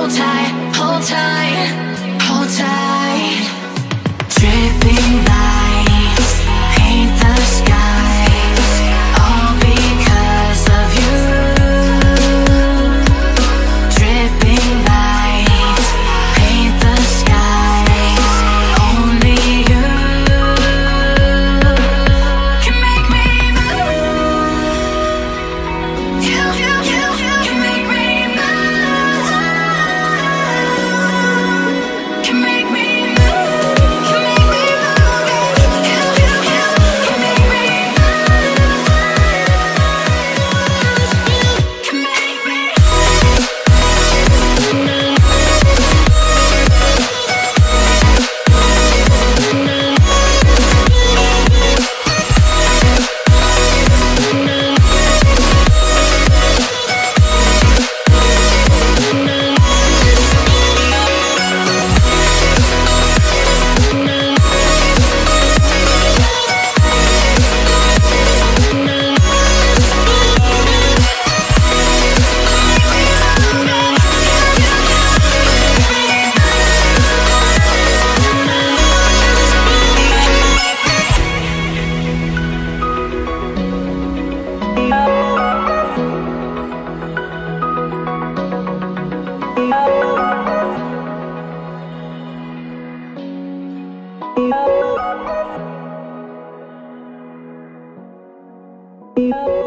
hold tight, hold tight, hold tight. Thank you.